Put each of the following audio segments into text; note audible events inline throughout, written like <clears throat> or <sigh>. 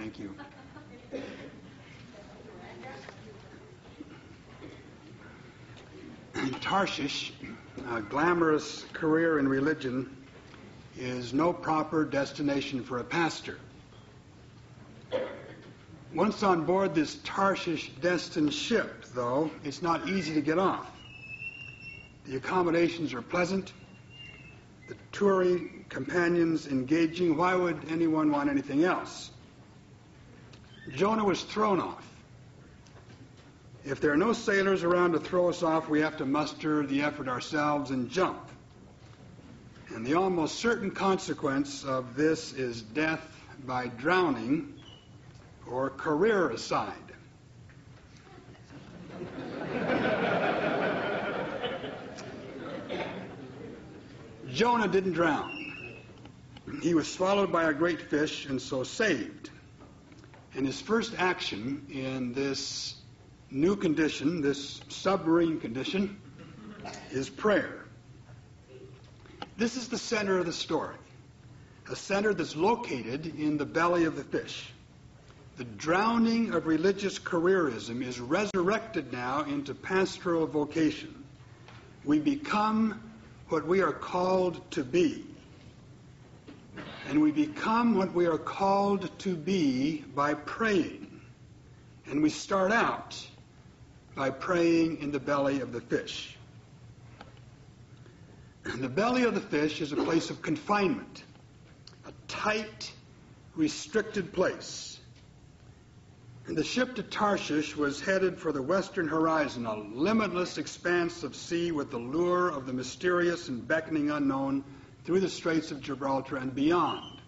Thank you. Tarshish, a glamorous career in religion, is no proper destination for a pastor. Once on board this Tarshish destined ship, though, it's not easy to get off. The accommodations are pleasant, the touring companions engaging. Why would anyone want anything else? Jonah was thrown off. If there are no sailors around to throw us off, we have to muster the effort ourselves and jump. And the almost certain consequence of this is death by drowning or career aside. Jonah didn't drown. He was swallowed by a great fish and so saved. And his first action in this new condition, this submarine condition, is prayer. This is the center of the story, a center that's located in the belly of the fish. The drowning of religious careerism is resurrected now into pastoral vocation. We become what we are called to be. And we become what we are called to be by praying. And we start out by praying in the belly of the fish. And the belly of the fish is a place of confinement, a tight, restricted place. And the ship to Tarshish was headed for the western horizon, a limitless expanse of sea with the lure of the mysterious and beckoning unknown through the Straits of Gibraltar and beyond.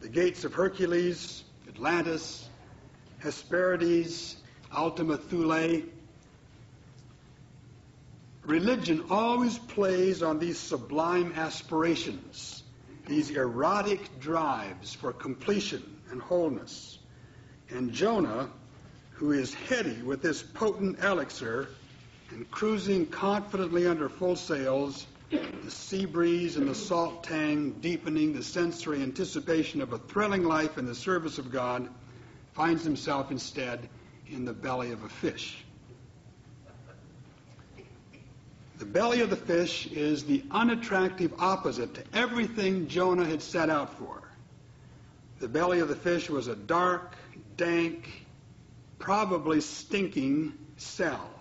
The gates of Hercules, Atlantis, Hesperides, Ultima Thule. Religion always plays on these sublime aspirations, these erotic drives for completion and wholeness. And Jonah, who is heady with this potent elixir and cruising confidently under full sails, the sea breeze and the salt tang deepening the sensory anticipation of a thrilling life in the service of God, finds himself instead in the belly of a fish. The belly of the fish is the unattractive opposite to everything Jonah had set out for. The belly of the fish was a dark, dank, probably stinking cell.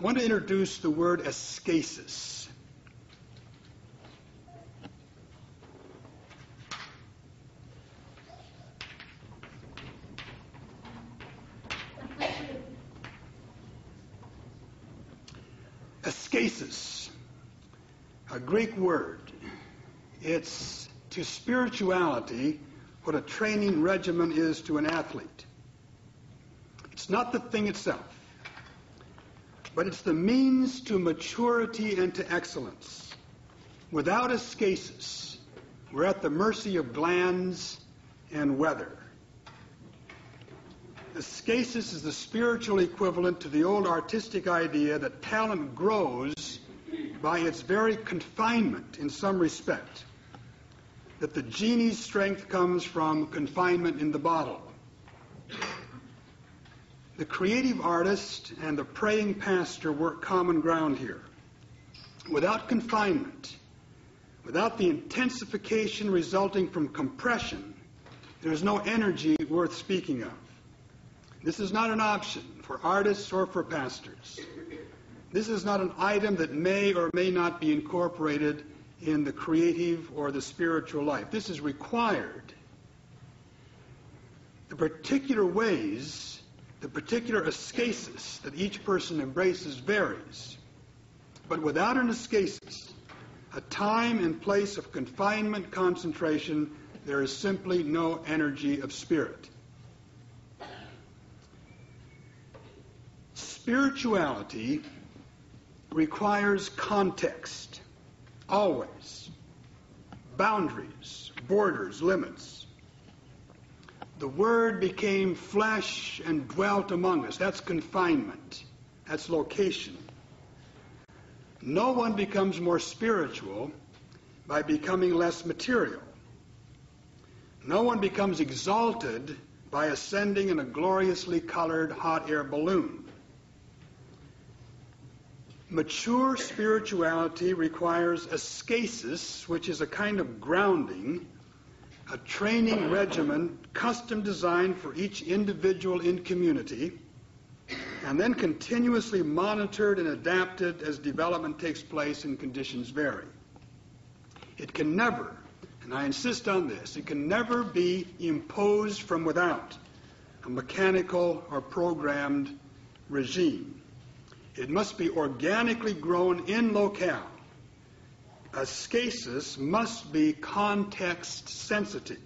Want to introduce the word ascesis. Ascesis, a Greek word. It's to spirituality what a training regimen is to an athlete. It's not the thing itself, but it's the means to maturity and to excellence. Without ascesis, we're at the mercy of glands and weather. Ascesis is the spiritual equivalent to the old artistic idea that talent grows by its very confinement in some respect that the genie's strength comes from confinement in the bottle. The creative artist and the praying pastor work common ground here. Without confinement, without the intensification resulting from compression, there is no energy worth speaking of. This is not an option for artists or for pastors. This is not an item that may or may not be incorporated in the creative or the spiritual life. This is required. The particular ways, the particular ascesis that each person embraces varies. But without an ascesis, a time and place of confinement, concentration, there is simply no energy of spirit. Spirituality requires context. Always. Boundaries, borders, limits. The Word became flesh and dwelt among us. That's confinement. That's location. No one becomes more spiritual by becoming less material. No one becomes exalted by ascending in a gloriously colored hot air balloon. Mature spirituality requires ascesis, which is a kind of grounding, a training regimen custom designed for each individual in community, and then continuously monitored and adapted as development takes place and conditions vary. It can never, and I insist on this, it can never be imposed from without a mechanical or programmed regime. It must be organically grown in locale. Ascesis must be context sensitive.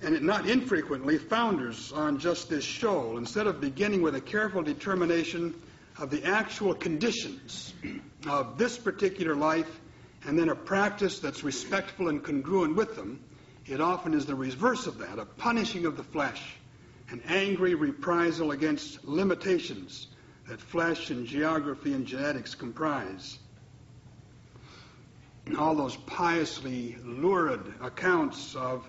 And it not infrequently founders on just this shoal instead of beginning with a careful determination of the actual conditions of this particular life and then a practice that's respectful and congruent with them. It often is the reverse of that, a punishing of the flesh an angry reprisal against limitations that flesh and geography and genetics comprise. And all those piously lurid accounts of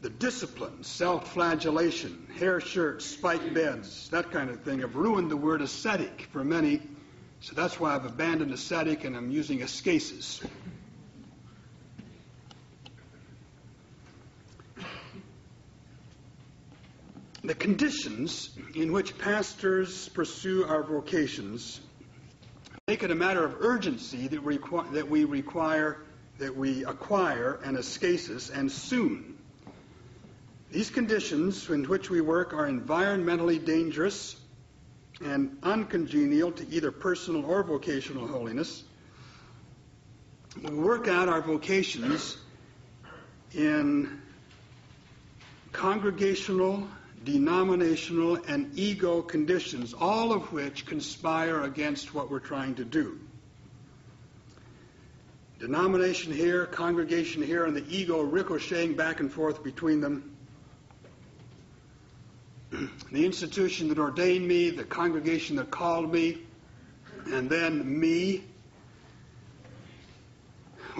the discipline, self flagellation, hair shirts, spike beds, that kind of thing have ruined the word ascetic for many. So that's why I've abandoned ascetic and I'm using ascesis. The conditions in which pastors pursue our vocations make it a matter of urgency that, requ- that we require, that we acquire an ascesis, and soon. These conditions in which we work are environmentally dangerous and uncongenial to either personal or vocational holiness. We work out our vocations in congregational denominational, and ego conditions, all of which conspire against what we're trying to do. Denomination here, congregation here, and the ego ricocheting back and forth between them. <clears throat> the institution that ordained me, the congregation that called me, and then me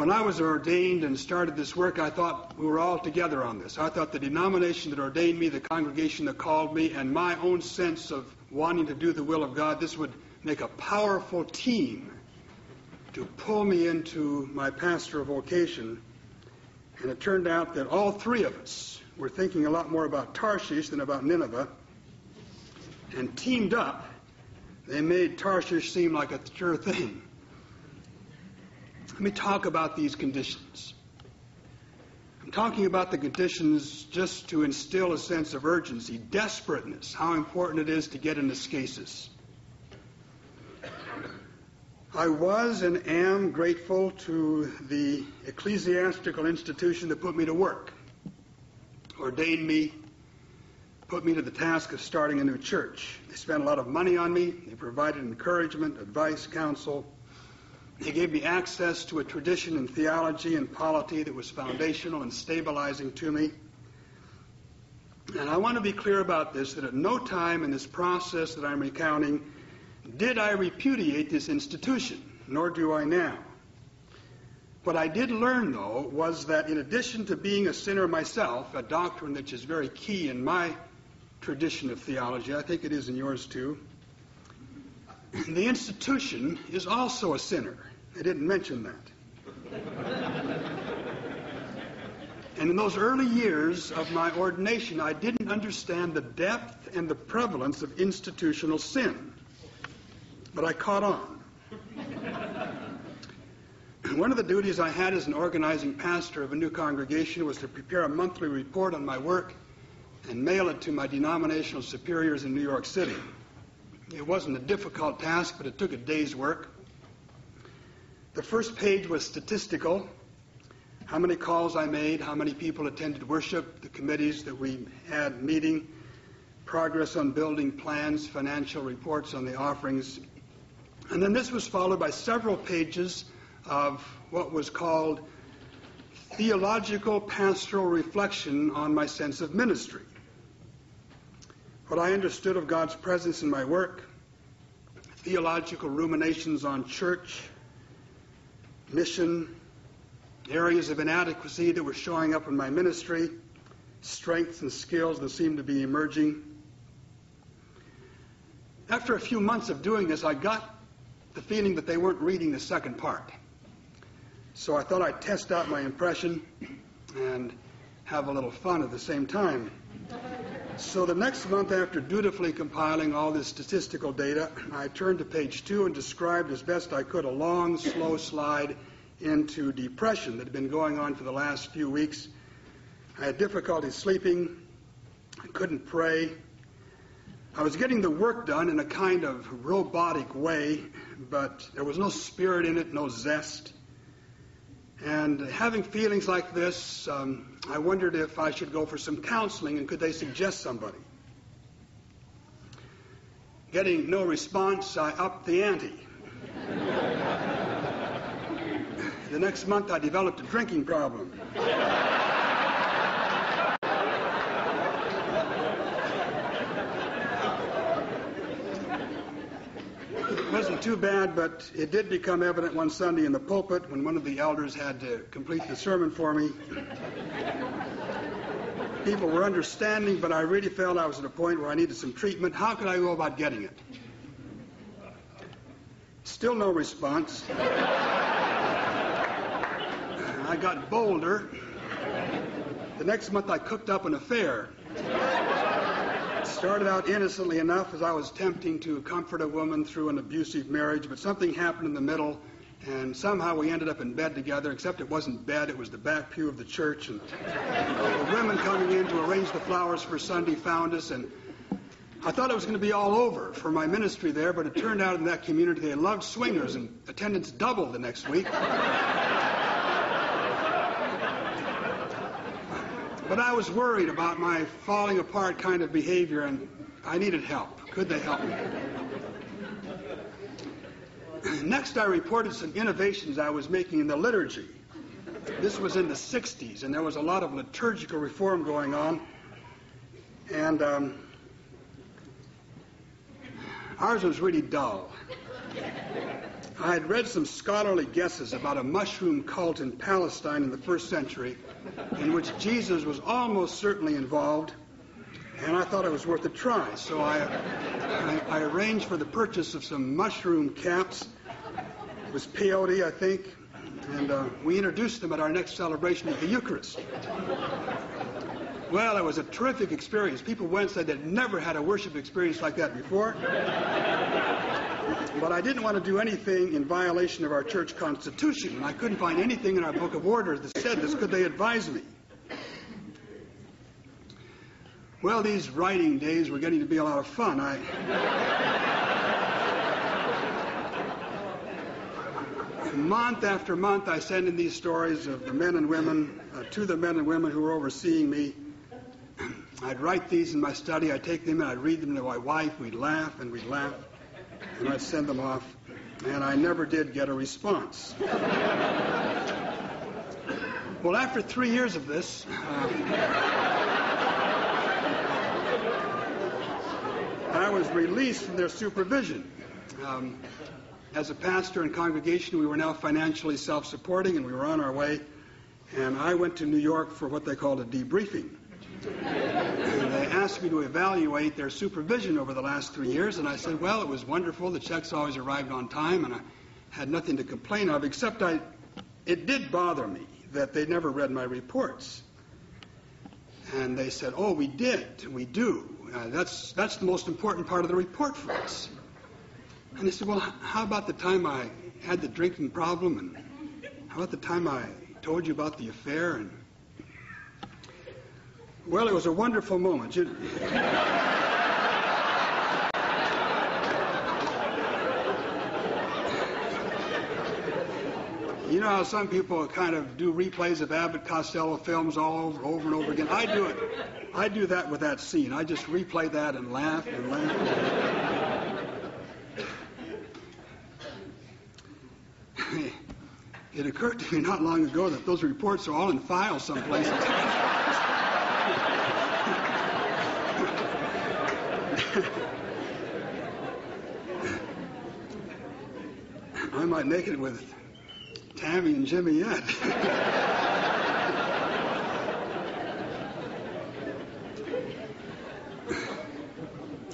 when I was ordained and started this work, I thought we were all together on this. I thought the denomination that ordained me, the congregation that called me, and my own sense of wanting to do the will of God, this would make a powerful team to pull me into my pastoral vocation. And it turned out that all three of us were thinking a lot more about Tarshish than about Nineveh. And teamed up, they made Tarshish seem like a sure thing. Let me talk about these conditions. I'm talking about the conditions just to instill a sense of urgency, desperateness, how important it is to get into ascesis. I was and am grateful to the ecclesiastical institution that put me to work, ordained me, put me to the task of starting a new church. They spent a lot of money on me. They provided encouragement, advice, counsel. He gave me access to a tradition in theology and polity that was foundational and stabilizing to me. And I want to be clear about this that at no time in this process that I'm recounting did I repudiate this institution, nor do I now. What I did learn, though, was that in addition to being a sinner myself, a doctrine which is very key in my tradition of theology, I think it is in yours too, the institution is also a sinner. They didn't mention that. and in those early years of my ordination, I didn't understand the depth and the prevalence of institutional sin. But I caught on. One of the duties I had as an organizing pastor of a new congregation was to prepare a monthly report on my work and mail it to my denominational superiors in New York City. It wasn't a difficult task, but it took a day's work. The first page was statistical how many calls I made, how many people attended worship, the committees that we had meeting, progress on building plans, financial reports on the offerings. And then this was followed by several pages of what was called theological pastoral reflection on my sense of ministry. What I understood of God's presence in my work, theological ruminations on church, mission, areas of inadequacy that were showing up in my ministry, strengths and skills that seemed to be emerging. After a few months of doing this, I got the feeling that they weren't reading the second part. So I thought I'd test out my impression and have a little fun at the same time. So the next month, after dutifully compiling all this statistical data, I turned to page two and described as best I could a long, slow slide into depression that had been going on for the last few weeks. I had difficulty sleeping. I couldn't pray. I was getting the work done in a kind of robotic way, but there was no spirit in it, no zest. And having feelings like this, um, I wondered if I should go for some counseling and could they suggest somebody. Getting no response, I upped the ante. <laughs> the next month, I developed a drinking problem. Wasn't too bad, but it did become evident one Sunday in the pulpit when one of the elders had to complete the sermon for me. People were understanding, but I really felt I was at a point where I needed some treatment. How could I go about getting it? Still no response. I got bolder. The next month I cooked up an affair started out innocently enough as I was attempting to comfort a woman through an abusive marriage, but something happened in the middle, and somehow we ended up in bed together, except it wasn't bed, it was the back pew of the church. And the women coming in to arrange the flowers for Sunday found us, and I thought it was going to be all over for my ministry there, but it turned out in that community they loved swingers, and attendance doubled the next week. But I was worried about my falling apart kind of behavior, and I needed help. Could they help me? <clears throat> Next, I reported some innovations I was making in the liturgy. This was in the 60s, and there was a lot of liturgical reform going on. And um, ours was really dull. I had read some scholarly guesses about a mushroom cult in Palestine in the first century in which Jesus was almost certainly involved, and I thought it was worth a try. So I, I, I arranged for the purchase of some mushroom caps. It was peyote, I think, and uh, we introduced them at our next celebration of the Eucharist. Well, it was a terrific experience. People went and said they'd never had a worship experience like that before. But I didn't want to do anything in violation of our church constitution, and I couldn't find anything in our book of orders that said this. Could they advise me? Well, these writing days were getting to be a lot of fun. I. month after month, I send in these stories of the men and women uh, to the men and women who were overseeing me. I'd write these in my study. I'd take them and I'd read them to my wife. We'd laugh and we'd laugh and I'd send them off, and I never did get a response. well, after three years of this, uh, I was released from their supervision. Um, as a pastor and congregation, we were now financially self supporting and we were on our way. And I went to New York for what they called a debriefing. And they asked me to evaluate their supervision over the last three years, and I said, well, it was wonderful. The checks always arrived on time, and I had nothing to complain of, except I, it did bother me that they never read my reports. And they said, oh, we did, we do. Uh, that's, that's the most important part of the report for us. And they said, well, how about the time I had the drinking problem, and how about the time I told you about the affair, and well, it was a wonderful moment. You, you know how some people kind of do replays of Abbott Costello films all over, over and over again? I do it. I do that with that scene. I just replay that and laugh and laugh. <laughs> it occurred to me not long ago that those reports are all in files someplace. I might make it with Tammy and Jimmy yet. <laughs>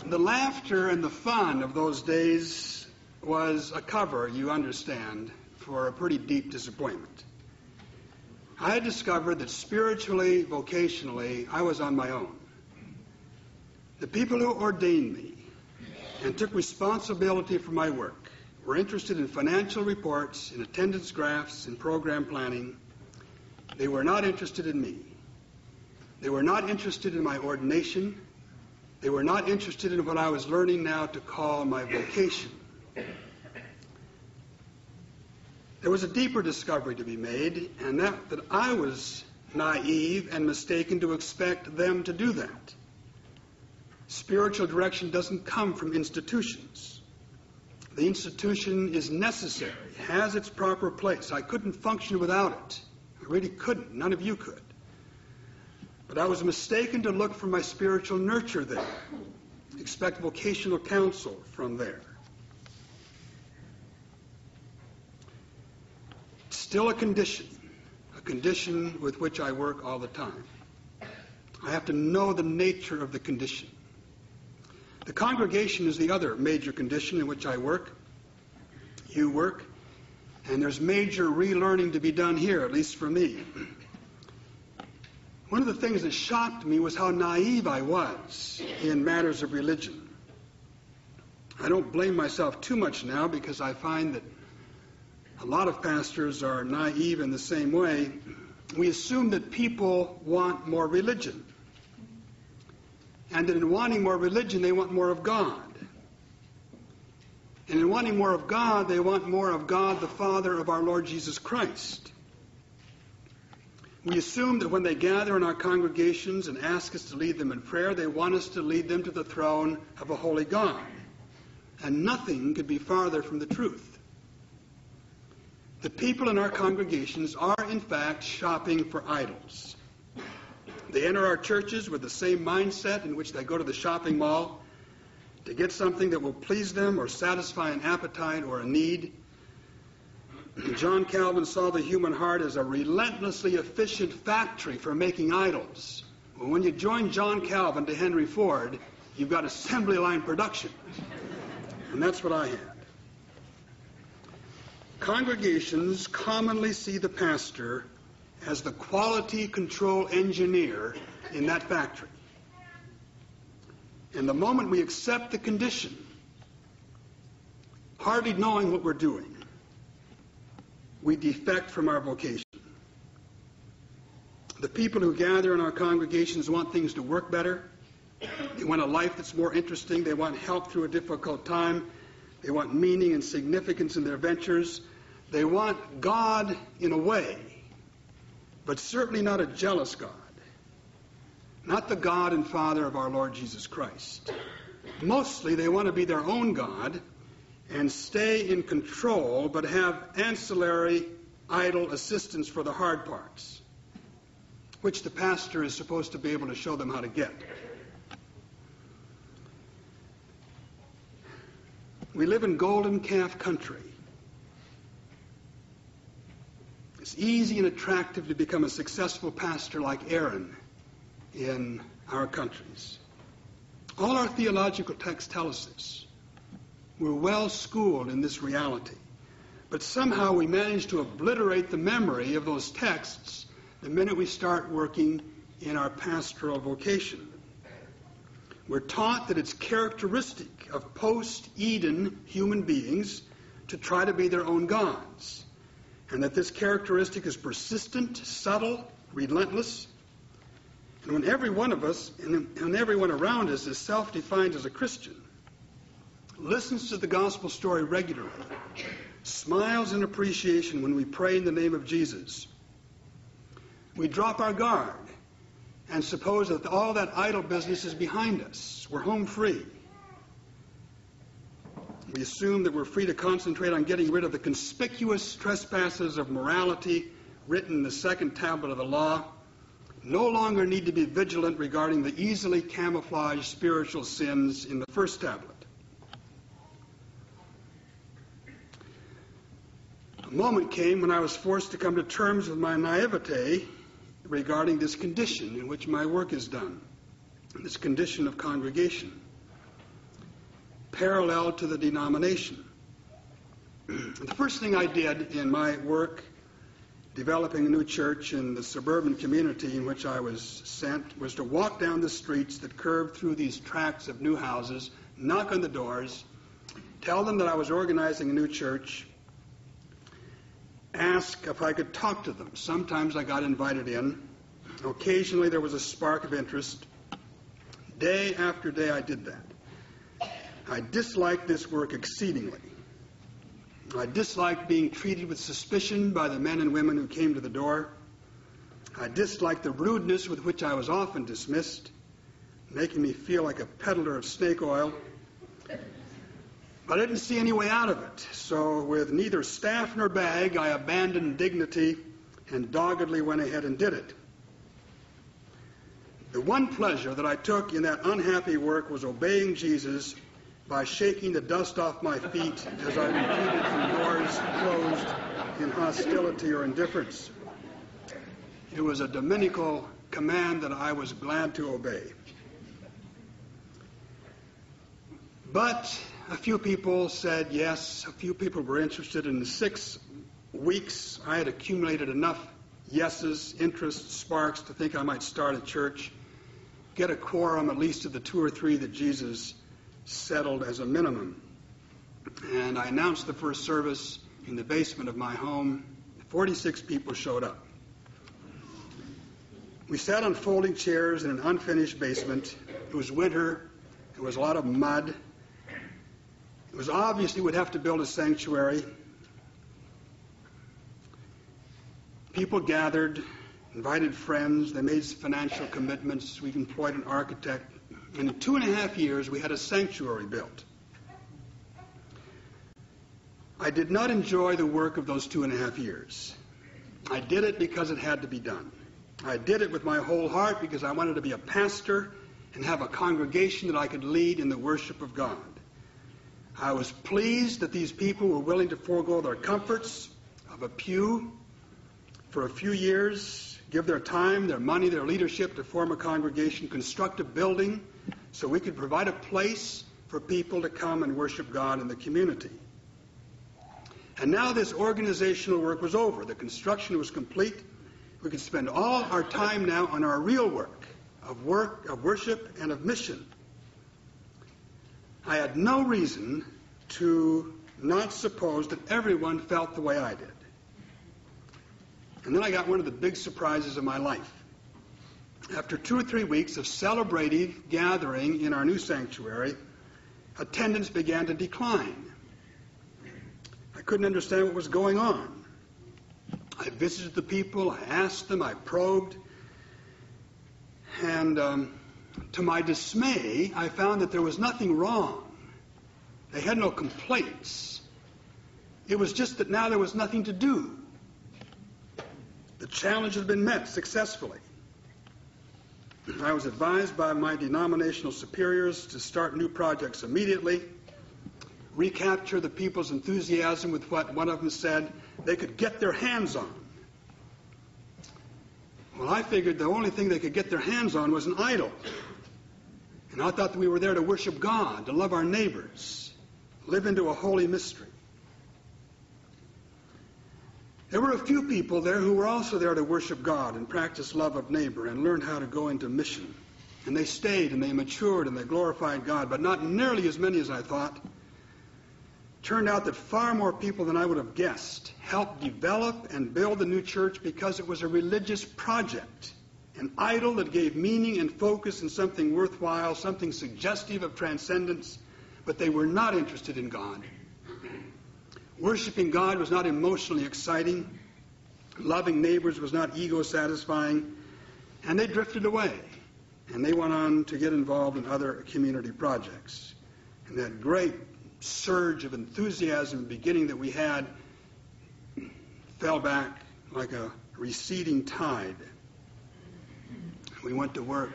the laughter and the fun of those days was a cover, you understand, for a pretty deep disappointment. I discovered that spiritually, vocationally, I was on my own. The people who ordained me and took responsibility for my work were interested in financial reports, in attendance graphs, in program planning. They were not interested in me. They were not interested in my ordination. They were not interested in what I was learning now to call my vocation. There was a deeper discovery to be made, and that that I was naive and mistaken to expect them to do that. Spiritual direction doesn't come from institutions. The institution is necessary, has its proper place. I couldn't function without it. I really couldn't. None of you could. But I was mistaken to look for my spiritual nurture there, expect vocational counsel from there. It's still a condition, a condition with which I work all the time. I have to know the nature of the condition. The congregation is the other major condition in which I work. You work. And there's major relearning to be done here, at least for me. One of the things that shocked me was how naive I was in matters of religion. I don't blame myself too much now because I find that a lot of pastors are naive in the same way. We assume that people want more religion and that in wanting more religion, they want more of God. And in wanting more of God, they want more of God, the Father of our Lord Jesus Christ. We assume that when they gather in our congregations and ask us to lead them in prayer, they want us to lead them to the throne of a holy God. And nothing could be farther from the truth. The people in our congregations are, in fact, shopping for idols. They enter our churches with the same mindset in which they go to the shopping mall to get something that will please them or satisfy an appetite or a need. John Calvin saw the human heart as a relentlessly efficient factory for making idols. Well, when you join John Calvin to Henry Ford, you've got assembly line production. And that's what I had. Congregations commonly see the pastor as the quality control engineer in that factory. And the moment we accept the condition, hardly knowing what we're doing, we defect from our vocation. The people who gather in our congregations want things to work better. They want a life that's more interesting. They want help through a difficult time. They want meaning and significance in their ventures. They want God in a way but certainly not a jealous God. Not the God and Father of our Lord Jesus Christ. Mostly they want to be their own God and stay in control, but have ancillary idol assistance for the hard parts, which the pastor is supposed to be able to show them how to get. We live in golden calf country. It's easy and attractive to become a successful pastor like Aaron in our countries. All our theological texts tell us this. We're well schooled in this reality. But somehow we manage to obliterate the memory of those texts the minute we start working in our pastoral vocation. We're taught that it's characteristic of post Eden human beings to try to be their own gods and that this characteristic is persistent, subtle, relentless. And when every one of us and, and everyone around us is self defined as a Christian, listens to the gospel story regularly, smiles in appreciation when we pray in the name of Jesus, we drop our guard and suppose that all that idol business is behind us. We're home free. We assume that we're free to concentrate on getting rid of the conspicuous trespasses of morality written in the second tablet of the law. No longer need to be vigilant regarding the easily camouflaged spiritual sins in the first tablet. A moment came when I was forced to come to terms with my naivete regarding this condition in which my work is done, this condition of congregation, parallel to the denomination. the first thing I did in my work developing a new church in the suburban community in which I was sent was to walk down the streets that curved through these tracts of new houses, knock on the doors, tell them that I was organizing a new church, ask if I could talk to them. Sometimes I got invited in. Occasionally there was a spark of interest. Day after day I did that. I disliked this work exceedingly. I disliked being treated with suspicion by the men and women who came to the door. I disliked the rudeness with which I was often dismissed, making me feel like a peddler of snake oil. But I didn't see any way out of it. So, with neither staff nor bag, I abandoned dignity and doggedly went ahead and did it. The one pleasure that I took in that unhappy work was obeying Jesus by shaking the dust off my feet as I retreated from doors closed in hostility or indifference. It was a Dominical command that I was glad to obey. But a few people said yes, a few people were interested. In the six weeks, I had accumulated enough yeses, interests, sparks to think I might start a church, get a quorum at least of the two or three that Jesus settled as a minimum. And I announced the first service in the basement of my home. 46 people showed up. We sat on folding chairs in an unfinished basement. It was winter. There was a lot of mud. It was obvious we would have to build a sanctuary. People gathered, invited friends. They made financial commitments. We employed an architect. And in two and a half years, we had a sanctuary built. I did not enjoy the work of those two and a half years. I did it because it had to be done. I did it with my whole heart because I wanted to be a pastor and have a congregation that I could lead in the worship of God. I was pleased that these people were willing to forego their comforts of a pew for a few years, give their time, their money, their leadership to form a congregation, construct a building, so we could provide a place for people to come and worship God in the community. And now this organizational work was over. The construction was complete. We could spend all our time now on our real work of work, of worship, and of mission. I had no reason to not suppose that everyone felt the way I did. And then I got one of the big surprises of my life after two or three weeks of celebrative gathering in our new sanctuary, attendance began to decline. I couldn't understand what was going on. I visited the people, I asked them, I probed, and um, to my dismay, I found that there was nothing wrong. They had no complaints. It was just that now there was nothing to do. The challenge had been met successfully. I was advised by my denominational superiors to start new projects immediately, recapture the people's enthusiasm with what one of them said they could get their hands on. Well, I figured the only thing they could get their hands on was an idol. And I thought that we were there to worship God, to love our neighbors, live into a holy mystery. There were a few people there who were also there to worship God and practice love of neighbor and learn how to go into mission. And they stayed and they matured and they glorified God, but not nearly as many as I thought. Turned out that far more people than I would have guessed helped develop and build the new church because it was a religious project, an idol that gave meaning and focus and something worthwhile, something suggestive of transcendence, but they were not interested in God. Worshipping God was not emotionally exciting. Loving neighbors was not ego satisfying. And they drifted away. And they went on to get involved in other community projects. And that great surge of enthusiasm beginning that we had fell back like a receding tide. We went to work,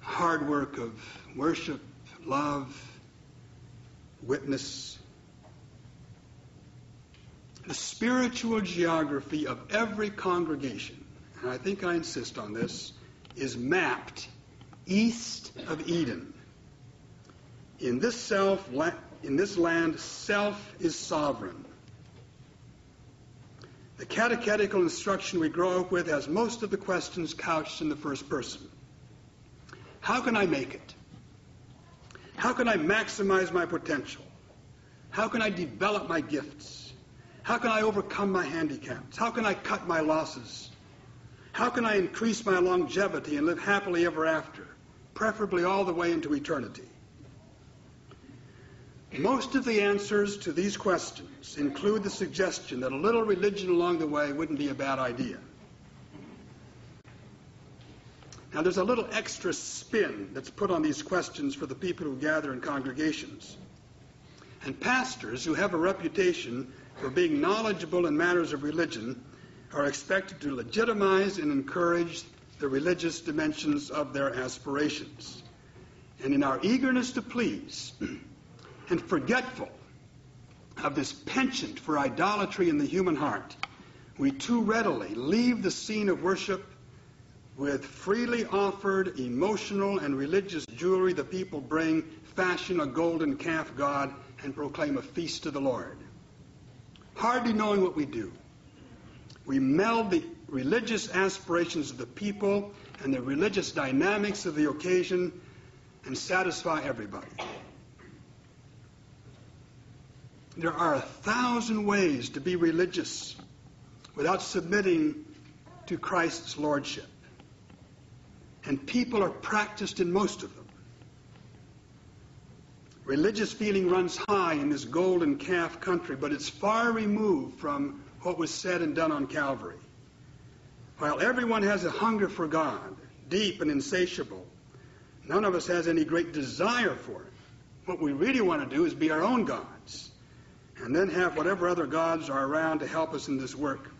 hard work of worship, love, witness, the spiritual geography of every congregation, and I think I insist on this, is mapped east of Eden. In this self, in this land, self is sovereign. The catechetical instruction we grow up with has most of the questions couched in the first person. How can I make it? How can I maximize my potential? How can I develop my gifts? How can I overcome my handicaps? How can I cut my losses? How can I increase my longevity and live happily ever after, preferably all the way into eternity? Most of the answers to these questions include the suggestion that a little religion along the way wouldn't be a bad idea. Now, there's a little extra spin that's put on these questions for the people who gather in congregations. And pastors who have a reputation for being knowledgeable in matters of religion are expected to legitimize and encourage the religious dimensions of their aspirations. And in our eagerness to please, <clears throat> and forgetful of this penchant for idolatry in the human heart, we too readily leave the scene of worship with freely offered emotional and religious jewelry the people bring, fashion a golden calf god, and proclaim a feast to the Lord. Hardly knowing what we do, we meld the religious aspirations of the people and the religious dynamics of the occasion and satisfy everybody. There are a thousand ways to be religious without submitting to Christ's lordship. And people are practiced in most of them. Religious feeling runs high in this golden calf country, but it's far removed from what was said and done on Calvary. While everyone has a hunger for God, deep and insatiable, none of us has any great desire for it. What we really want to do is be our own gods and then have whatever other gods are around to help us in this work.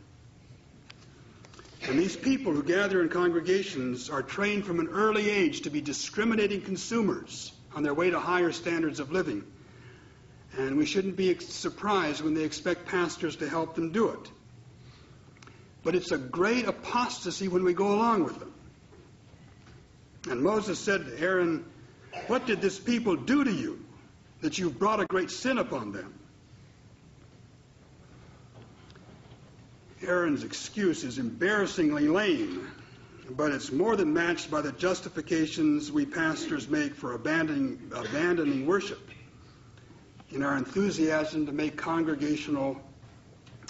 And these people who gather in congregations are trained from an early age to be discriminating consumers on their way to higher standards of living. And we shouldn't be surprised when they expect pastors to help them do it. But it's a great apostasy when we go along with them. And Moses said to Aaron, What did this people do to you that you've brought a great sin upon them? Aaron's excuse is embarrassingly lame, but it's more than matched by the justifications we pastors make for abandoning, abandoning worship in our enthusiasm to make congregational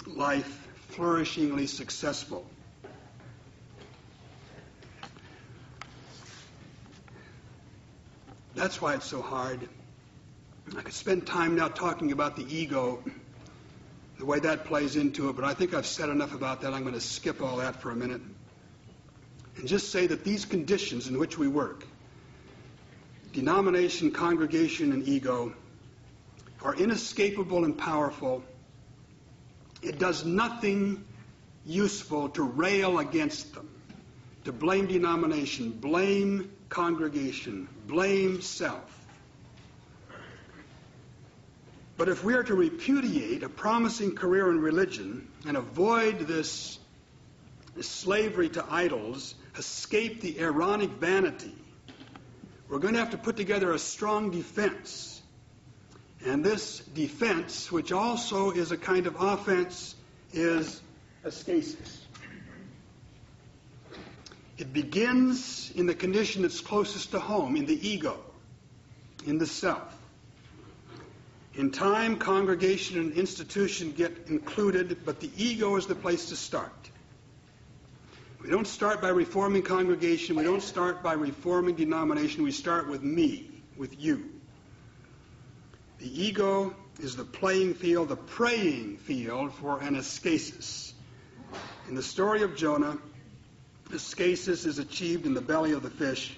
life flourishingly successful. That's why it's so hard. I could spend time now talking about the ego the way that plays into it, but I think I've said enough about that. I'm going to skip all that for a minute and just say that these conditions in which we work denomination, congregation, and ego are inescapable and powerful. It does nothing useful to rail against them, to blame denomination, blame congregation, blame self. But if we are to repudiate a promising career in religion and avoid this slavery to idols, escape the Aaronic vanity, we're going to have to put together a strong defense. And this defense, which also is a kind of offense, is ascesis. It begins in the condition that's closest to home, in the ego, in the self. In time, congregation and institution get included, but the ego is the place to start. We don't start by reforming congregation. We don't start by reforming denomination. We start with me, with you. The ego is the playing field, the praying field for an ascesis. In the story of Jonah, ascesis is achieved in the belly of the fish,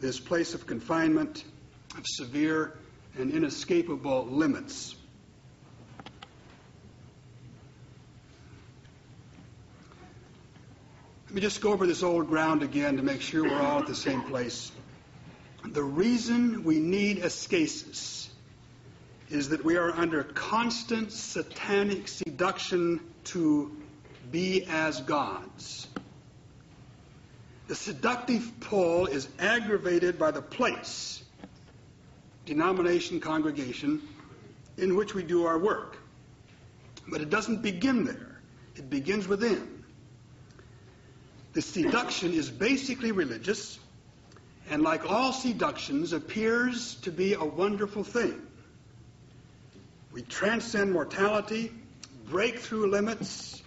this place of confinement, of severe and inescapable limits. Let me just go over this old ground again to make sure we're all at the same place. The reason we need ascesis is that we are under constant satanic seduction to be as gods. The seductive pull is aggravated by the place, denomination, congregation, in which we do our work. But it doesn't begin there, it begins within. The seduction is basically religious, and like all seductions, appears to be a wonderful thing. We transcend mortality, break through limits,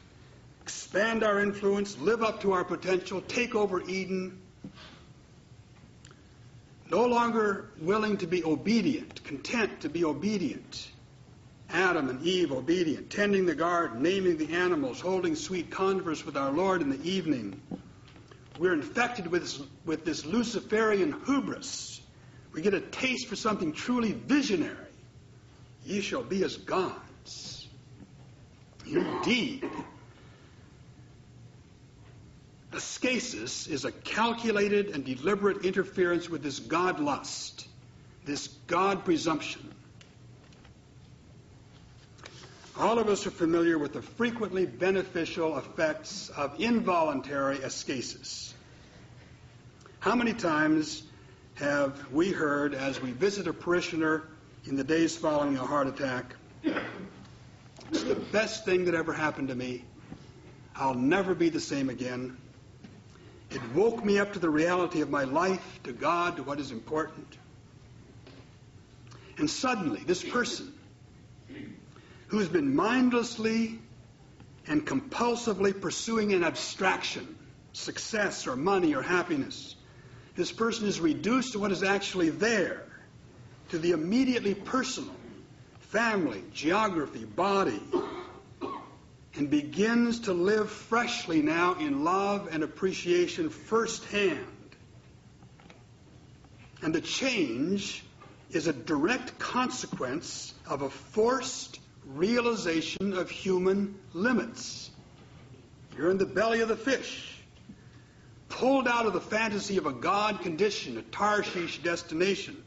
expand our influence, live up to our potential, take over Eden. No longer willing to be obedient, content to be obedient. Adam and Eve obedient, tending the garden, naming the animals, holding sweet converse with our Lord in the evening. We're infected with this, with this Luciferian hubris. We get a taste for something truly visionary. Ye shall be as gods. Indeed. Ascesis is a calculated and deliberate interference with this God lust, this God presumption. All of us are familiar with the frequently beneficial effects of involuntary ascesis. How many times have we heard as we visit a parishioner in the days following a heart attack, it's the best thing that ever happened to me. I'll never be the same again. It woke me up to the reality of my life, to God, to what is important. And suddenly, this person who's been mindlessly and compulsively pursuing an abstraction, success or money or happiness, this person is reduced to what is actually there, to the immediately personal, family, geography, body, and begins to live freshly now in love and appreciation firsthand. And the change is a direct consequence of a forced realization of human limits. You're in the belly of the fish, pulled out of the fantasy of a God condition, a Tarshish destination,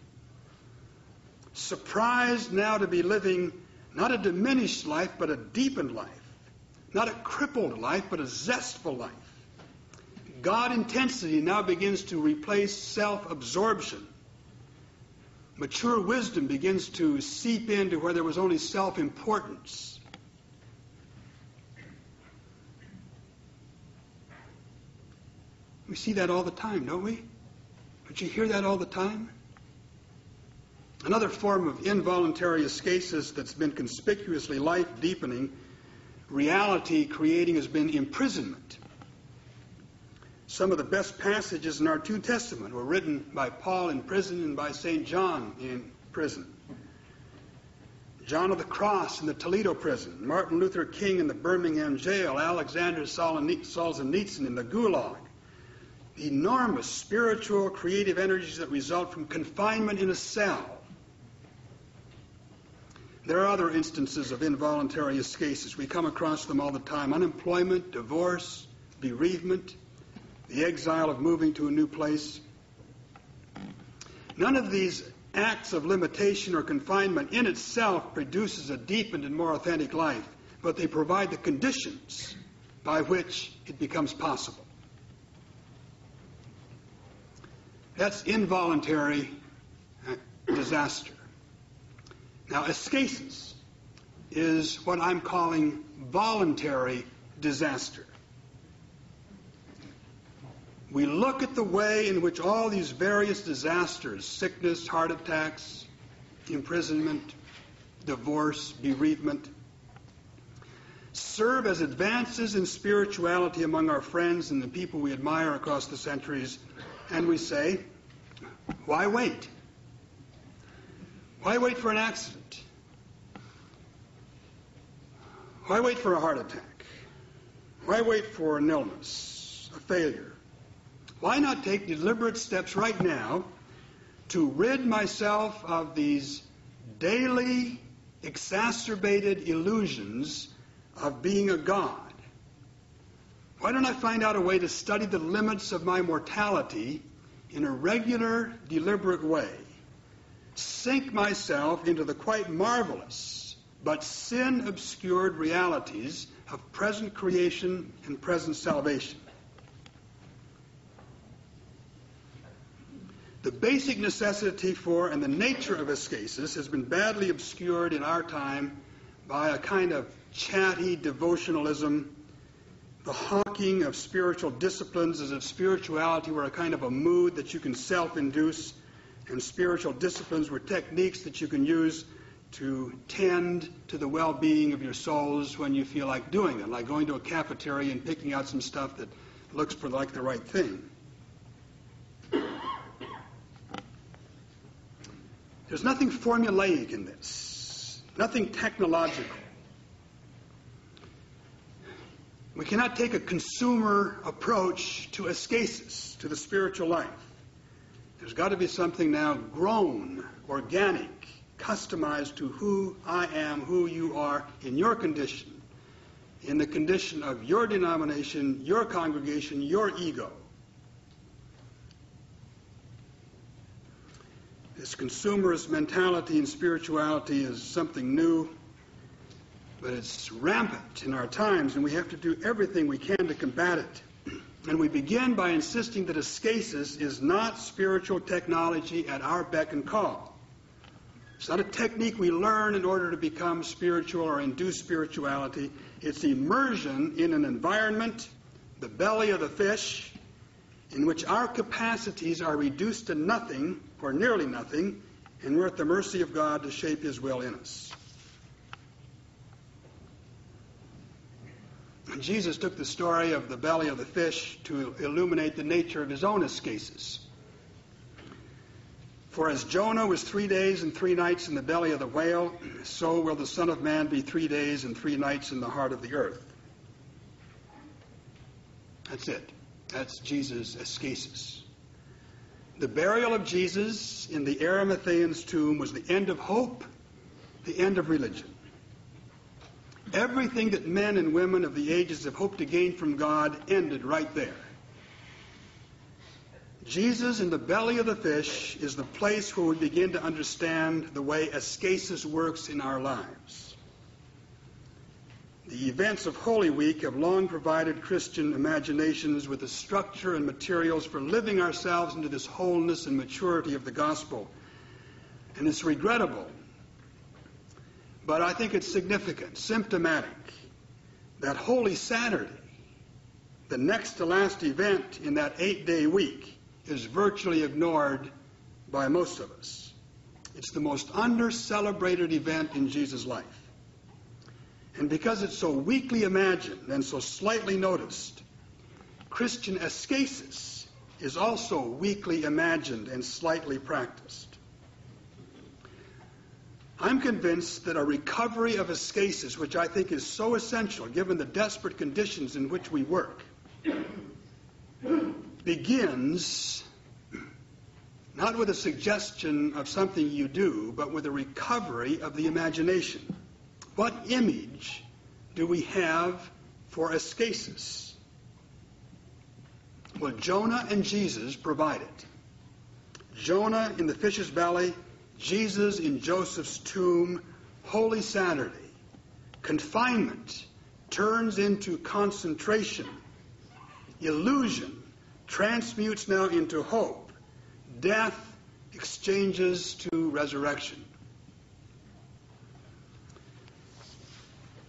surprised now to be living not a diminished life, but a deepened life not a crippled life, but a zestful life. God intensity now begins to replace self absorption. Mature wisdom begins to seep into where there was only self importance. We see that all the time, don't we? Don't you hear that all the time? Another form of involuntary ascesis that's been conspicuously life deepening reality creating has been imprisonment. Some of the best passages in our New Testament were written by Paul in prison and by St. John in prison. John of the Cross in the Toledo prison, Martin Luther King in the Birmingham jail, Alexander Solzhenitsyn in the Gulag. The enormous spiritual, creative energies that result from confinement in a cell there are other instances of involuntary ascesis. We come across them all the time unemployment, divorce, bereavement, the exile of moving to a new place. None of these acts of limitation or confinement in itself produces a deepened and more authentic life, but they provide the conditions by which it becomes possible. That's involuntary disaster. Now, ascesis is what I'm calling voluntary disaster. We look at the way in which all these various disasters sickness, heart attacks, imprisonment, divorce, bereavement serve as advances in spirituality among our friends and the people we admire across the centuries, and we say, why wait? Why wait for an accident? Why wait for a heart attack? Why wait for an illness, a failure? Why not take deliberate steps right now to rid myself of these daily exacerbated illusions of being a God? Why don't I find out a way to study the limits of my mortality in a regular, deliberate way? sink myself into the quite marvelous but sin obscured realities of present creation and present salvation. The basic necessity for and the nature of ascesis has been badly obscured in our time by a kind of chatty devotionalism, the hawking of spiritual disciplines as if spirituality were a kind of a mood that you can self induce, and spiritual disciplines were techniques that you can use to tend to the well being of your souls when you feel like doing them, like going to a cafeteria and picking out some stuff that looks for like the right thing. There's nothing formulaic in this, nothing technological. We cannot take a consumer approach to ascesis, to the spiritual life. There's got to be something now grown, organic, customized to who I am, who you are in your condition, in the condition of your denomination, your congregation, your ego. This consumerist mentality and spirituality is something new, but it's rampant in our times, and we have to do everything we can to combat it. <clears throat> And we begin by insisting that ascesis is not spiritual technology at our beck and call. It's not a technique we learn in order to become spiritual or induce spirituality. It's immersion in an environment, the belly of the fish, in which our capacities are reduced to nothing or nearly nothing, and we're at the mercy of God to shape His will in us. Jesus took the story of the belly of the fish to illuminate the nature of his own ascesis. For as Jonah was three days and three nights in the belly of the whale, so will the Son of Man be three days and three nights in the heart of the earth. That's it. That's Jesus' ascesis. The burial of Jesus in the Arimathean's tomb was the end of hope, the end of religion. Everything that men and women of the ages have hoped to gain from God ended right there. Jesus in the belly of the fish is the place where we begin to understand the way ascesis works in our lives. The events of Holy Week have long provided Christian imaginations with the structure and materials for living ourselves into this wholeness and maturity of the gospel. And it's regrettable, but I think it's significant, symptomatic, that Holy Saturday, the next to last event in that eight day week, is virtually ignored by most of us. It's the most under celebrated event in Jesus' life. And because it's so weakly imagined and so slightly noticed, Christian ascesis is also weakly imagined and slightly practiced. I'm convinced that a recovery of ascesis, which I think is so essential given the desperate conditions in which we work, begins not with a suggestion of something you do, but with a recovery of the imagination. What image do we have for ascesis? Well, Jonah and Jesus provide it. Jonah in the fish's belly, Jesus in Joseph's tomb, Holy Saturday. Confinement turns into concentration. Illusion transmutes now into hope. Death exchanges to resurrection.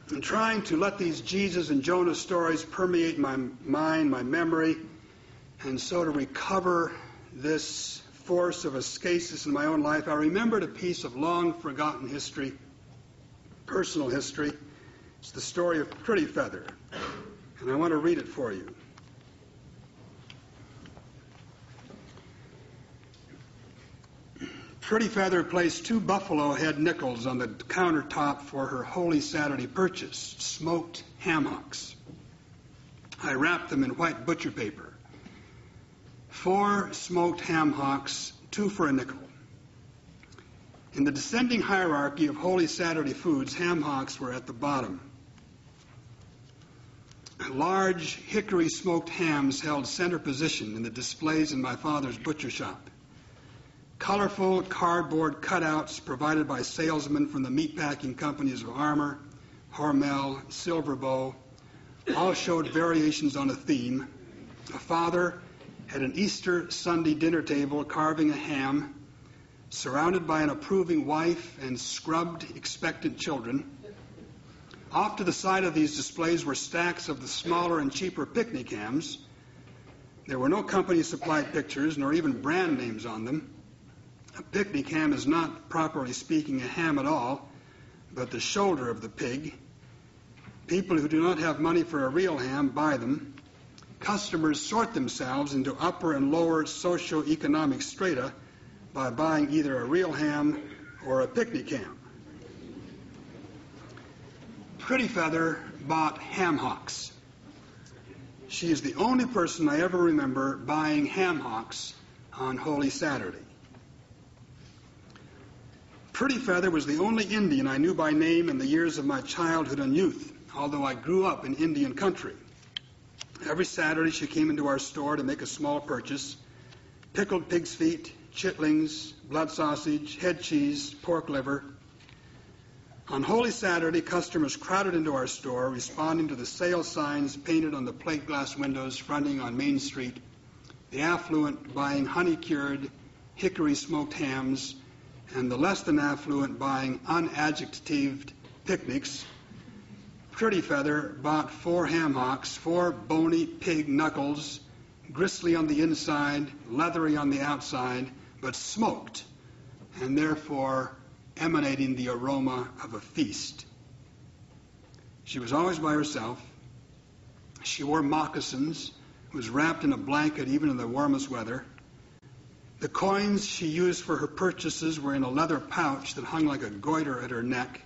And trying to let these Jesus and Jonah stories permeate my mind, my memory, and so to recover this force of ascesis in my own life, I remembered a piece of long forgotten history, personal history. It's the story of Pretty Feather, and I want to read it for you. Pretty Feather placed two buffalo head nickels on the countertop for her Holy Saturday purchase, smoked ham hocks. I wrapped them in white butcher paper. Four smoked ham hocks, two for a nickel. In the descending hierarchy of Holy Saturday foods, ham hocks were at the bottom. Large hickory smoked hams held center position in the displays in my father's butcher shop colorful cardboard cutouts provided by salesmen from the meatpacking companies of Armour, Hormel, Silverbow, all showed variations on a theme. A father at an Easter Sunday dinner table carving a ham, surrounded by an approving wife and scrubbed, expectant children. Off to the side of these displays were stacks of the smaller and cheaper picnic hams. There were no company supplied pictures, nor even brand names on them. A picnic ham is not, properly speaking, a ham at all, but the shoulder of the pig. People who do not have money for a real ham buy them. Customers sort themselves into upper and lower socio-economic strata by buying either a real ham or a picnic ham. Pretty Feather bought ham hocks. She is the only person I ever remember buying ham hocks on Holy Saturday. Pretty Feather was the only Indian I knew by name in the years of my childhood and youth although I grew up in Indian country. Every Saturday she came into our store to make a small purchase pickled pig's feet, chitlings, blood sausage, head cheese, pork liver. On Holy Saturday, customers crowded into our store, responding to the sale signs painted on the plate glass windows fronting on Main Street, the affluent buying honey cured, hickory smoked hams, and the less than affluent buying unadjectived picnics Pretty Feather bought four ham hocks, four bony pig knuckles, gristly on the inside, leathery on the outside, but smoked, and therefore emanating the aroma of a feast. She was always by herself. She wore moccasins, was wrapped in a blanket even in the warmest weather. The coins she used for her purchases were in a leather pouch that hung like a goiter at her neck.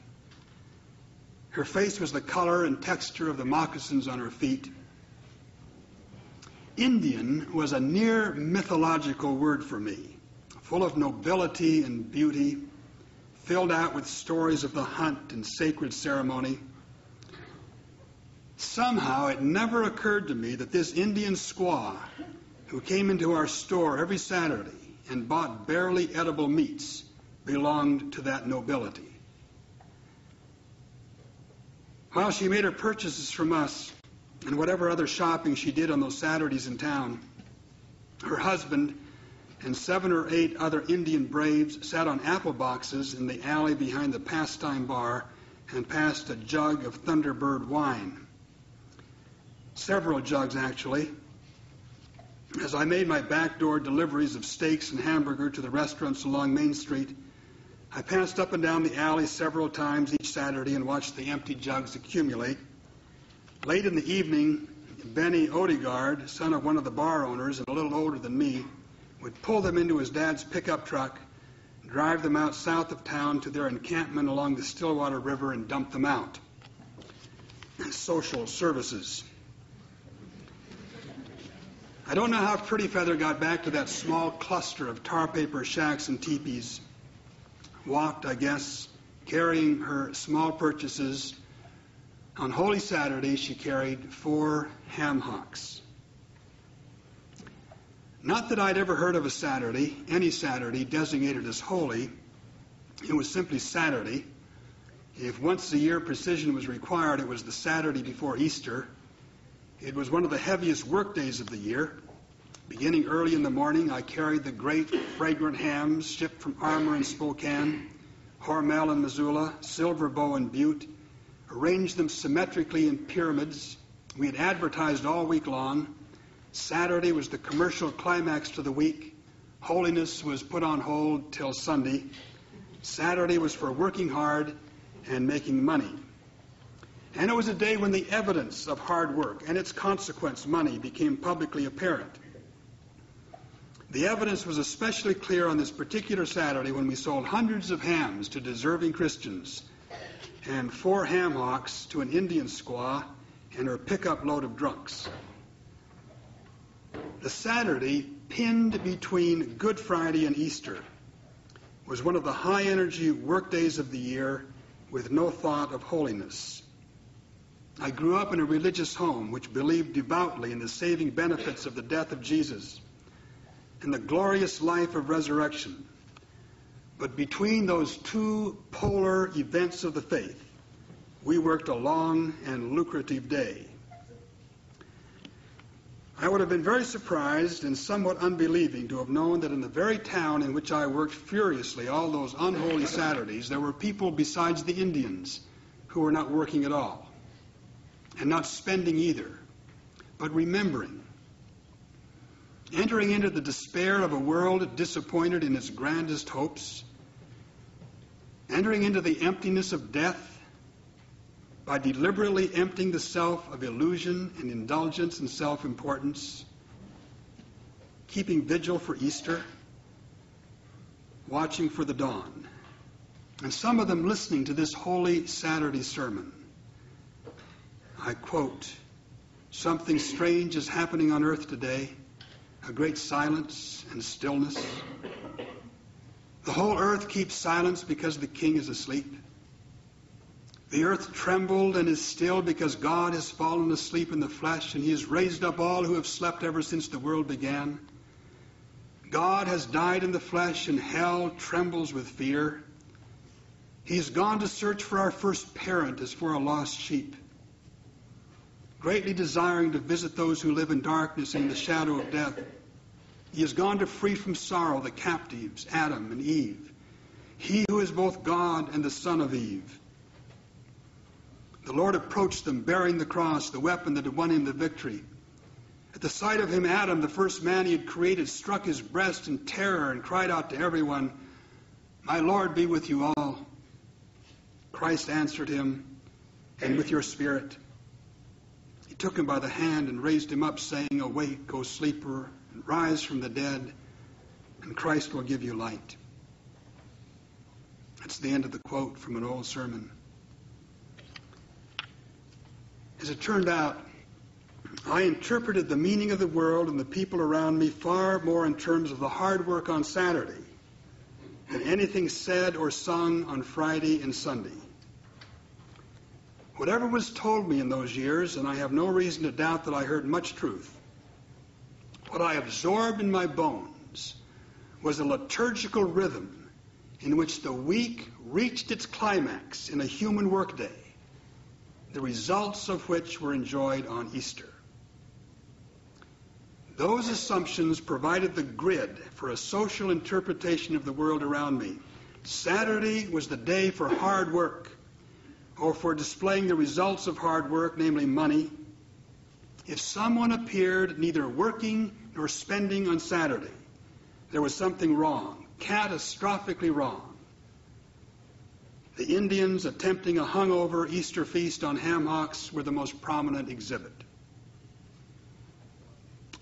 Her face was the color and texture of the moccasins on her feet. Indian was a near mythological word for me, full of nobility and beauty, filled out with stories of the hunt and sacred ceremony. Somehow it never occurred to me that this Indian squaw who came into our store every Saturday and bought barely edible meats belonged to that nobility. While she made her purchases from us and whatever other shopping she did on those Saturdays in town, her husband and seven or eight other Indian braves sat on apple boxes in the alley behind the pastime bar and passed a jug of Thunderbird wine. Several jugs, actually. As I made my backdoor deliveries of steaks and hamburger to the restaurants along Main Street, I passed up and down the alley several times each Saturday and watched the empty jugs accumulate. Late in the evening, Benny Odegaard, son of one of the bar owners and a little older than me, would pull them into his dad's pickup truck, drive them out south of town to their encampment along the Stillwater River, and dump them out. Social services. I don't know how Pretty Feather got back to that small cluster of tar paper shacks and teepees walked, I guess, carrying her small purchases. On Holy Saturday, she carried four ham hocks. Not that I'd ever heard of a Saturday, any Saturday, designated as holy. It was simply Saturday. If once a year precision was required, it was the Saturday before Easter. It was one of the heaviest work days of the year. Beginning early in the morning, I carried the great fragrant hams shipped from Armour and Spokane, Hormel and Missoula, Silver Bow and Butte, arranged them symmetrically in pyramids. We had advertised all week long. Saturday was the commercial climax to the week. Holiness was put on hold till Sunday. Saturday was for working hard and making money. And it was a day when the evidence of hard work and its consequence, money, became publicly apparent. The evidence was especially clear on this particular Saturday when we sold hundreds of hams to deserving Christians and four ham hocks to an Indian squaw and her pickup load of drunks. The Saturday, pinned between Good Friday and Easter, was one of the high energy work days of the year with no thought of holiness. I grew up in a religious home which believed devoutly in the saving benefits of the death of Jesus and the glorious life of resurrection, But between those two polar events of the faith, we worked a long and lucrative day. I would have been very surprised and somewhat unbelieving to have known that in the very town in which I worked furiously all those unholy Saturdays, there were people besides the Indians who were not working at all and not spending either, but remembering. Entering into the despair of a world disappointed in its grandest hopes, entering into the emptiness of death by deliberately emptying the self of illusion and indulgence and self importance, keeping vigil for Easter, watching for the dawn, and some of them listening to this Holy Saturday sermon. I quote, Something strange is happening on earth today, a great silence and stillness. The whole earth keeps silence because the king is asleep. The earth trembled and is still because God has fallen asleep in the flesh and he has raised up all who have slept ever since the world began. God has died in the flesh and hell trembles with fear. He has gone to search for our first parent as for a lost sheep. Greatly desiring to visit those who live in darkness and in the shadow of death, he has gone to free from sorrow the captives, Adam and Eve. He who is both God and the son of Eve. The Lord approached them bearing the cross, the weapon that had won him the victory. At the sight of him, Adam, the first man he had created, struck his breast in terror and cried out to everyone, My Lord be with you all. Christ answered him, And with your spirit. Took him by the hand and raised him up, saying, Awake, O sleeper, and rise from the dead, and Christ will give you light. That's the end of the quote from an old sermon. As it turned out, I interpreted the meaning of the world and the people around me far more in terms of the hard work on Saturday than anything said or sung on Friday and Sunday. Whatever was told me in those years, and I have no reason to doubt that I heard much truth, what I absorbed in my bones was a liturgical rhythm in which the week reached its climax in a human workday the results of which were enjoyed on Easter. Those assumptions provided the grid for a social interpretation of the world around me. Saturday was the day for hard work, or for displaying the results of hard work, namely money. If someone appeared neither working nor spending on Saturday, there was something wrong, catastrophically wrong. The Indians attempting a hungover Easter feast on ham hocks were the most prominent exhibit.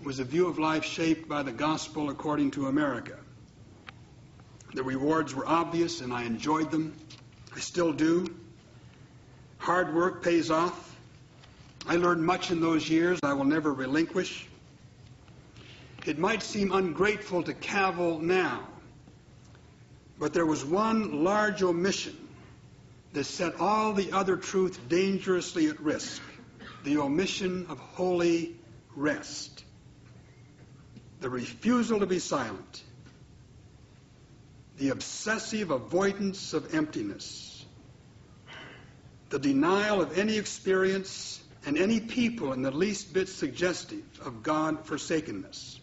It was a view of life shaped by the gospel according to America. The rewards were obvious and I enjoyed them. I still do. Hard work pays off. I learned much in those years I will never relinquish. It might seem ungrateful to cavil now, but there was one large omission that set all the other truth dangerously at risk the omission of holy rest, the refusal to be silent, the obsessive avoidance of emptiness, the denial of any experience and any people in the least bit suggestive of God forsakenness.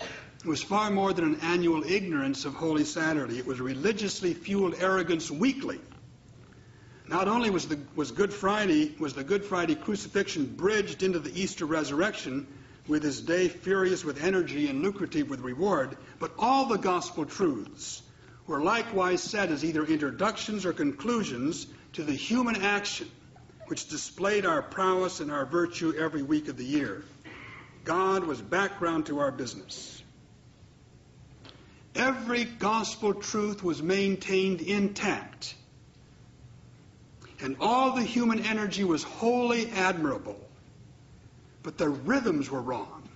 It was far more than an annual ignorance of Holy Saturday. It was religiously fueled arrogance weekly. Not only was, the, was Good Friday, was the Good Friday crucifixion bridged into the Easter resurrection with his day furious with energy and lucrative with reward, but all the gospel truths were likewise said as either introductions or conclusions to the human action which displayed our prowess and our virtue every week of the year. God was background to our business. Every gospel truth was maintained intact. And all the human energy was wholly admirable. But the rhythms were wrong.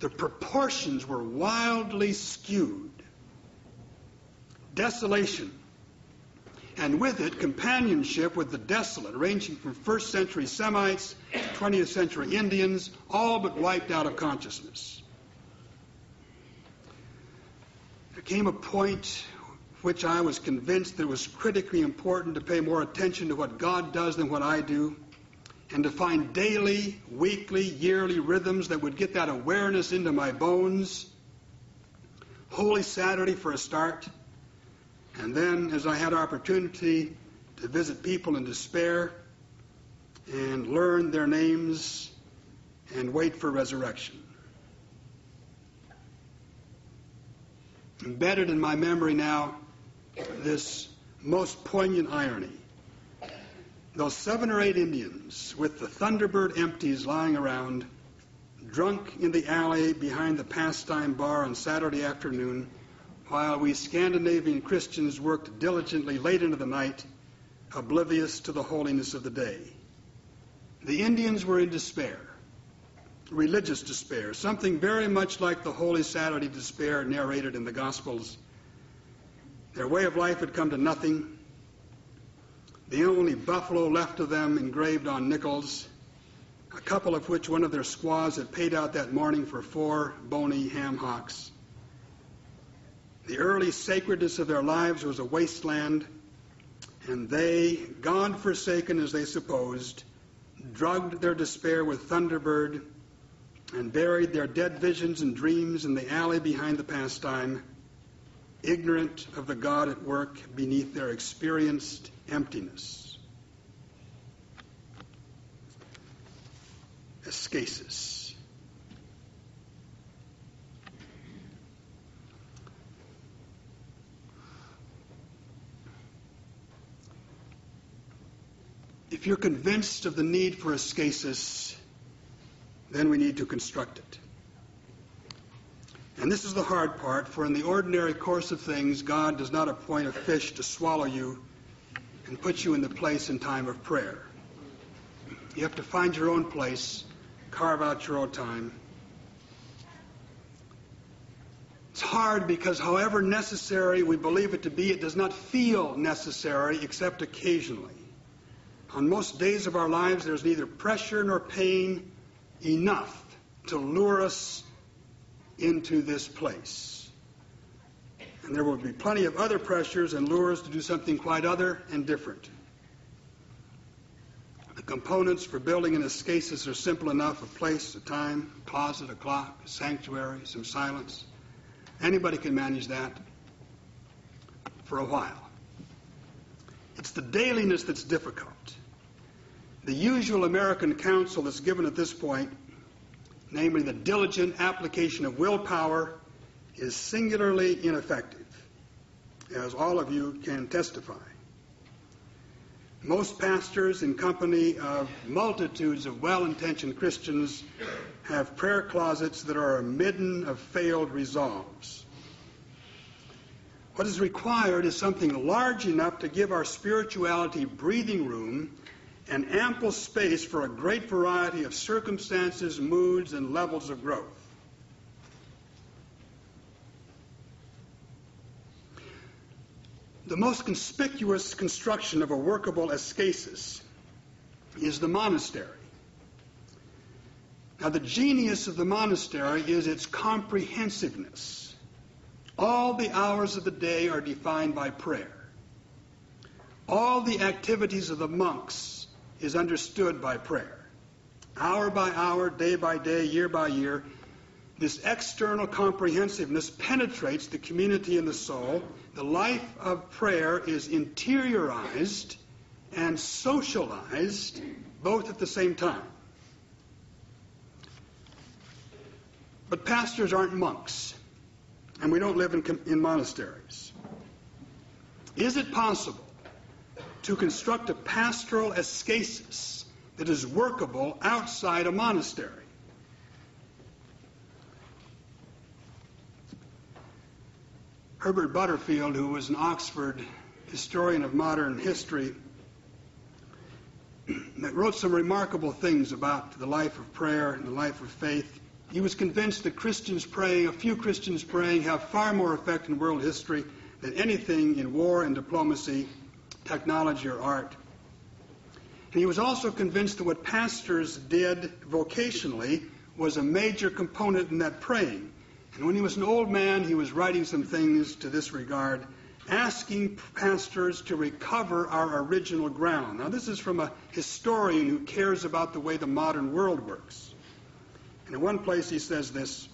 The proportions were wildly skewed. Desolation, and with it companionship with the desolate, ranging from first century Semites to 20th century Indians, all but wiped out of consciousness. There came a point which I was convinced that it was critically important to pay more attention to what God does than what I do, and to find daily, weekly, yearly rhythms that would get that awareness into my bones. Holy Saturday for a start, and then as I had opportunity to visit people in despair and learn their names and wait for resurrection. Embedded in my memory now, this most poignant irony. Those seven or eight Indians with the Thunderbird empties lying around, drunk in the alley behind the pastime bar on Saturday afternoon, while we Scandinavian Christians worked diligently late into the night, oblivious to the holiness of the day. The Indians were in despair, religious despair, something very much like the Holy Saturday despair narrated in the Gospels. Their way of life had come to nothing. The only buffalo left of them engraved on nickels, a couple of which one of their squaws had paid out that morning for four bony ham hocks. The early sacredness of their lives was a wasteland, and they, God forsaken as they supposed, drugged their despair with Thunderbird and buried their dead visions and dreams in the alley behind the pastime, ignorant of the God at work beneath their experienced emptiness. Ascesis. If you're convinced of the need for ascesis, then we need to construct it. And this is the hard part, for in the ordinary course of things, God does not appoint a fish to swallow you and put you in the place in time of prayer. You have to find your own place, carve out your own time. It's hard because, however necessary we believe it to be, it does not feel necessary except occasionally. On most days of our lives, there's neither pressure nor pain enough to lure us into this place. And there will be plenty of other pressures and lures to do something quite other and different. The components for building an ascesis are simple enough a place, a time, a closet, a clock, a sanctuary, some silence. Anybody can manage that for a while. It's the dailiness that's difficult. The usual American counsel that's given at this point, namely the diligent application of willpower, is singularly ineffective, as all of you can testify. Most pastors, in company of multitudes of well intentioned Christians, have prayer closets that are a midden of failed resolves. What is required is something large enough to give our spirituality breathing room and ample space for a great variety of circumstances, moods, and levels of growth. The most conspicuous construction of a workable ascesis is the monastery. Now, the genius of the monastery is its comprehensiveness. All the hours of the day are defined by prayer. All the activities of the monks is understood by prayer. Hour by hour, day by day, year by year, this external comprehensiveness penetrates the community and the soul. The life of prayer is interiorized and socialized both at the same time. But pastors aren't monks and we don't live in, in monasteries. Is it possible to construct a pastoral ascesis that is workable outside a monastery? Herbert Butterfield, who was an Oxford historian of modern history, <clears throat> wrote some remarkable things about the life of prayer and the life of faith. He was convinced that Christians praying, a few Christians praying, have far more effect in world history than anything in war and diplomacy, technology, or art. And he was also convinced that what pastors did vocationally was a major component in that praying. And when he was an old man, he was writing some things to this regard, asking pastors to recover our original ground. Now, this is from a historian who cares about the way the modern world works. And in one place, he says this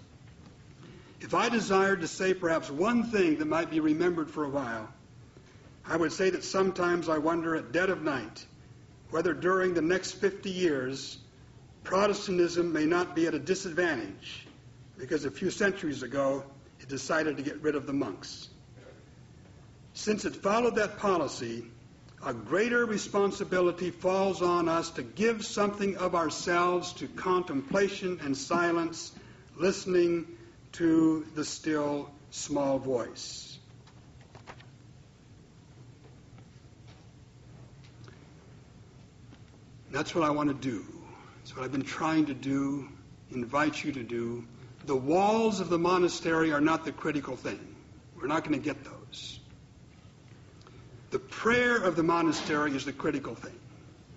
If I desired to say perhaps one thing that might be remembered for a while, I would say that sometimes I wonder at dead of night whether during the next 50 years Protestantism may not be at a disadvantage because a few centuries ago it decided to get rid of the monks. Since it followed that policy, a greater responsibility falls on us to give something of ourselves to contemplation and silence, listening to the still small voice. That's what I want to do. That's what I've been trying to do, invite you to do. The walls of the monastery are not the critical thing. We're not going to get those. The prayer of the monastery is the critical thing.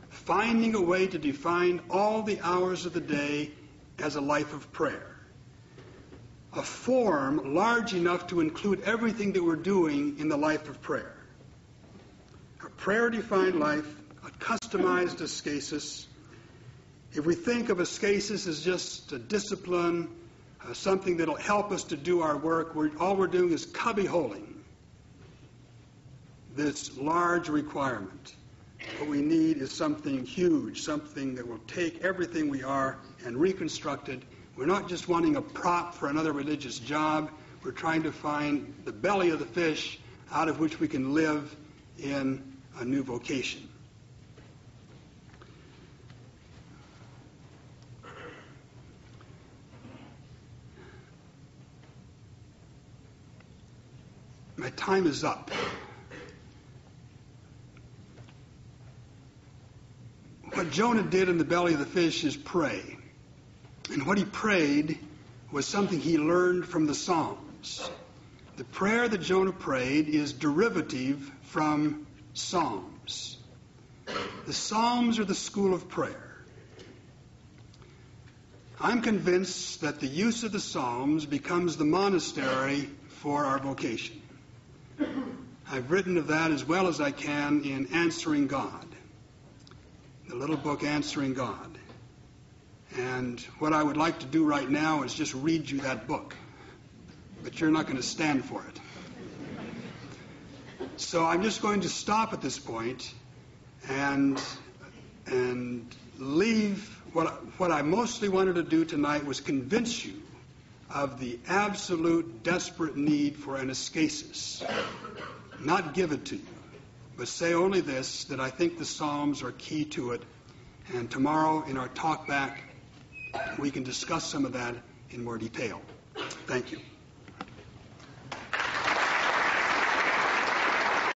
Finding a way to define all the hours of the day as a life of prayer. A form large enough to include everything that we're doing in the life of prayer. A prayer defined life, customized ascesis. If we think of ascesis as just a discipline, uh, something that'll help us to do our work, we're, all we're doing is cubbyholing this large requirement. What we need is something huge, something that will take everything we are and reconstruct it. We're not just wanting a prop for another religious job. We're trying to find the belly of the fish out of which we can live in a new vocation. My time is up. What Jonah did in the belly of the fish is pray. And what he prayed was something he learned from the Psalms. The prayer that Jonah prayed is derivative from Psalms. The Psalms are the school of prayer. I'm convinced that the use of the Psalms becomes the monastery for our vocation. I've written of that as well as I can in Answering God the little book Answering God. And what I would like to do right now is just read you that book. But you're not going to stand for it. So I'm just going to stop at this point and and leave what what I mostly wanted to do tonight was convince you of the absolute desperate need for an ascesis. Not give it to you but say only this that I think the Psalms are key to it. And tomorrow in our talk back, we can discuss some of that in more detail. Thank you.